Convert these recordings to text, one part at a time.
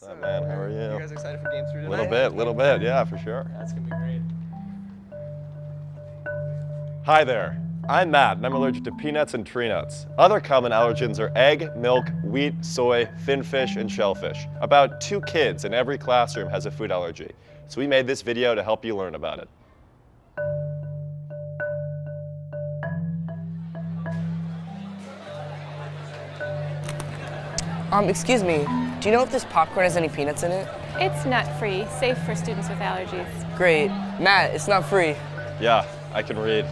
What's up, man? How are you? You guys excited for game three A tonight? little bit, little bit, yeah, for sure. That's gonna be great. Hi there. I'm Matt, and I'm allergic to peanuts and tree nuts. Other common allergens are egg, milk, wheat, soy, fin fish, and shellfish. About two kids in every classroom has a food allergy. So we made this video to help you learn about it. Um, excuse me, do you know if this popcorn has any peanuts in it? It's nut-free, safe for students with allergies. Great. Matt, it's not free. Yeah, I can read.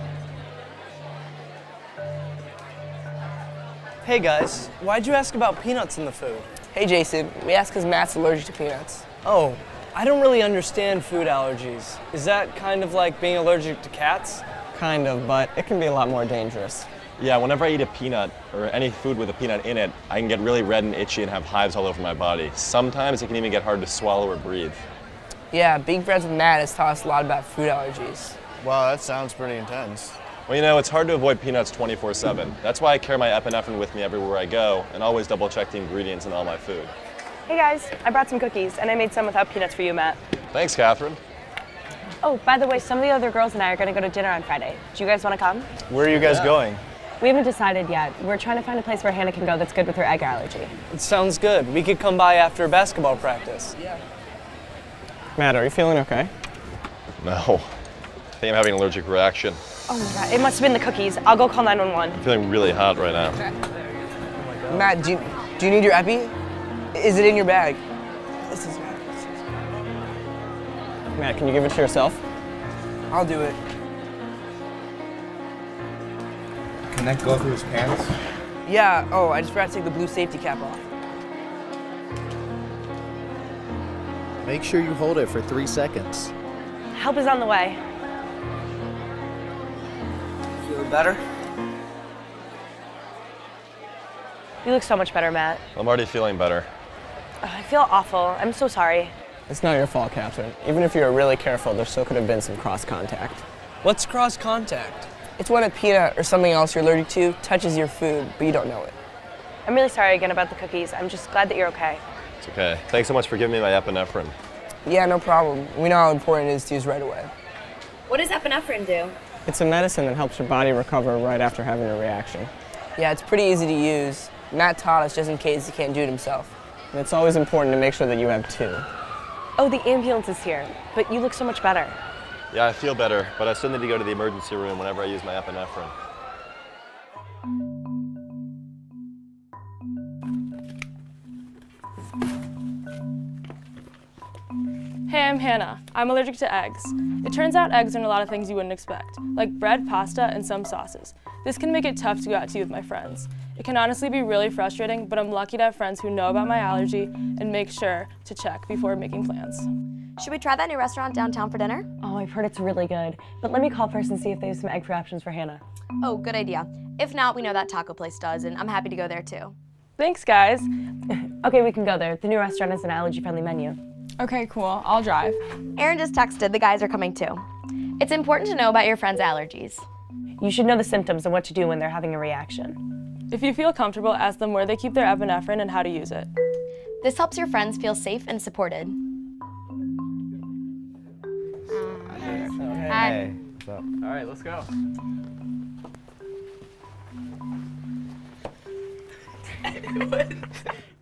Hey guys, why'd you ask about peanuts in the food? Hey, Jason, we asked because Matt's allergic to peanuts. Oh, I don't really understand food allergies. Is that kind of like being allergic to cats? Kind of, but it can be a lot more dangerous. Yeah, whenever I eat a peanut or any food with a peanut in it, I can get really red and itchy and have hives all over my body. Sometimes it can even get hard to swallow or breathe. Yeah, being friends with Matt has taught us a lot about food allergies. Wow, that sounds pretty intense. Well, you know, it's hard to avoid peanuts 24 7. That's why I carry my epinephrine with me everywhere I go and always double check the ingredients in all my food. Hey guys, I brought some cookies and I made some without peanuts for you, Matt. Thanks, Catherine. Oh, by the way, some of the other girls and I are gonna go to dinner on Friday. Do you guys wanna come? Where are you guys going? We haven't decided yet. We're trying to find a place where Hannah can go that's good with her egg allergy. It sounds good. We could come by after basketball practice. Yeah. Matt, are you feeling okay? No. I think I'm having an allergic reaction. Oh my god, it must have been the cookies. I'll go call 911. I'm feeling really hot right now. Matt, do you, do you need your epi? Is it in your bag? This is Matt, can you give it to yourself? I'll do it. Can that go through his pants? Yeah, oh, I just forgot to take the blue safety cap off. Make sure you hold it for three seconds. Help is on the way. Feeling better? You look so much better, Matt. I'm already feeling better. Ugh, I feel awful. I'm so sorry. It's not your fault, Catherine. Even if you were really careful, there still could have been some cross contact. What's cross contact? It's when a peanut or something else you're allergic to touches your food, but you don't know it. I'm really sorry again about the cookies. I'm just glad that you're okay. It's okay. Thanks so much for giving me my epinephrine. Yeah, no problem. We know how important it is to use right away. What does epinephrine do? It's a medicine that helps your body recover right after having a reaction. Yeah, it's pretty easy to use. Matt taught us just in case he can't do it himself. And it's always important to make sure that you have two. Oh, the ambulance is here, but you look so much better. Yeah, I feel better, but I still need to go to the emergency room whenever I use my epinephrine. Hey, I'm Hannah. I'm allergic to eggs. It turns out eggs are in a lot of things you wouldn't expect, like bread, pasta, and some sauces. This can make it tough to go out to eat with my friends. It can honestly be really frustrating, but I'm lucky to have friends who know about my allergy and make sure to check before making plans. Should we try that new restaurant downtown for dinner? Oh, I've heard it's really good. But let me call first and see if they have some egg-free options for Hannah. Oh, good idea. If not, we know that taco place does, and I'm happy to go there too. Thanks, guys. Okay, we can go there. The new restaurant has an allergy-friendly menu. Okay, cool. I'll drive. Aaron just texted, the guys are coming too. It's important to know about your friend's allergies. You should know the symptoms and what to do when they're having a reaction. If you feel comfortable, ask them where they keep their epinephrine and how to use it. This helps your friends feel safe and supported. Hi. All right, let's go.